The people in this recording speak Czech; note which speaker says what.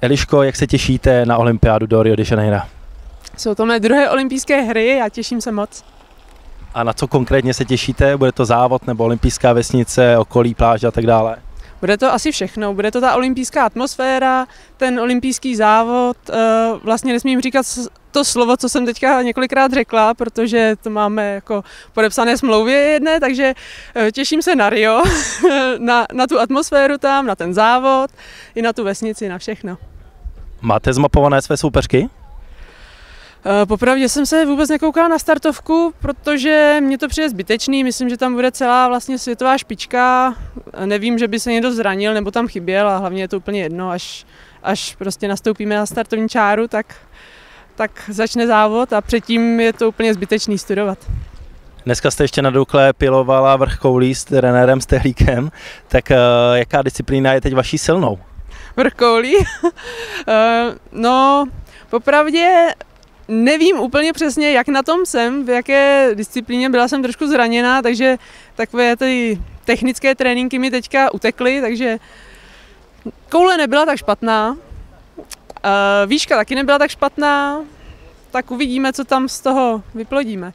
Speaker 1: Eliško, jak se těšíte na olympiádu do Rio de Janeiro?
Speaker 2: Jsou to mé druhé olympijské hry, já těším se moc.
Speaker 1: A na co konkrétně se těšíte? Bude to závod nebo olympijská vesnice, okolí pláže a tak dále?
Speaker 2: Bude to asi všechno. Bude to ta olympijská atmosféra, ten olympijský závod. Eh, vlastně nesmím říkat to slovo, co jsem teďka několikrát řekla, protože to máme jako podepsané smlouvě jedné, takže eh, těším se na Rio, na, na tu atmosféru tam, na ten závod, i na tu vesnici, na všechno.
Speaker 1: Máte zmapované své soupeřky?
Speaker 2: Eh, popravdě jsem se vůbec nekoukala na startovku, protože mě to přijde zbytečný. Myslím, že tam bude celá vlastně světová špička. Nevím, že by se někdo zranil nebo tam chyběl a hlavně je to úplně jedno, až, až prostě nastoupíme na startovní čáru, tak, tak začne závod a předtím je to úplně zbytečný studovat.
Speaker 1: Dneska jste ještě na Dukle pilovala vrchoulí s trenérem Stehlíkem, tak uh, jaká disciplína je teď vaší silnou?
Speaker 2: Vrchoulí? uh, no, popravdě nevím úplně přesně, jak na tom jsem, v jaké disciplíně. Byla jsem trošku zraněná, takže takové ty technické tréninky mi teďka utekly, takže koule nebyla tak špatná. Výška taky nebyla tak špatná, tak uvidíme, co tam z toho vyplodíme.